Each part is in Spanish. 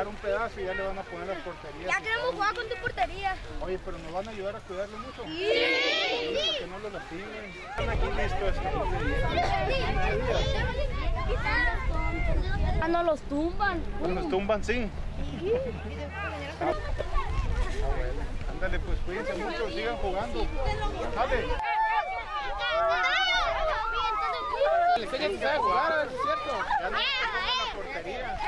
terminar un pedazo y ya le van a poner las porterías. Ya queremos jugar con tu portería. Oye, pero nos van a ayudar a cuidarlo mucho. Sí. Para que no lo lastimen. Están aquí listos. estamos Ah, no los tumban. Nos tumban, sí. Ah, bueno. Ándale, pues cuídense mucho, sigan jugando. Enseña que sabe jugar, es cierto. Ya no la portería.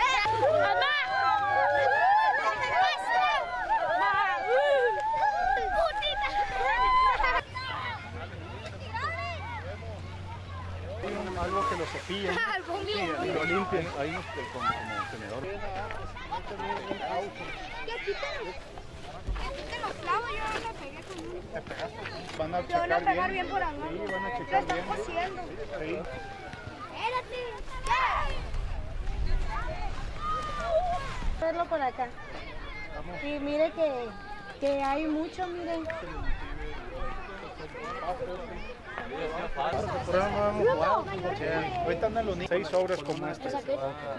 Algo que lo cepillen lo limpien. Ahí nos como, como tenedor. Te pegaste. Van a Te van a checar pegar bien por acá. Sí, van a Lo checar están bien. cosiendo. Sí. Verlo por acá. Vamos. Y mire que, que hay mucho, miren. Ahorita andan los niños. Seis obras como esta.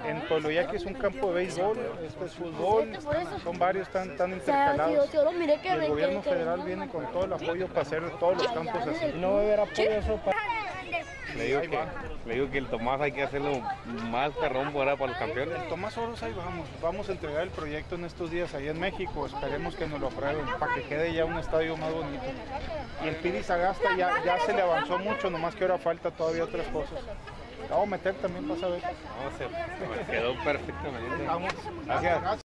En Toloyaki es un campo de béisbol, este es fútbol, son varios tan, tan intercalados. Y el gobierno federal viene con todo el apoyo para hacer todos los campos así. No va a haber apoyo eso para... Le digo, que, le digo que el Tomás hay que hacerlo más perrón para para los campeones. Tomás Oros, ahí vamos. Vamos a entregar el proyecto en estos días ahí en México. Esperemos que nos lo aprueben para que quede ya un estadio más bonito. Y el Piri Sagasta ya, ya se le avanzó mucho, nomás que ahora falta todavía otras cosas. Vamos a meter también, vas a ver. No, se, quedó perfectamente. Vamos. Gracias.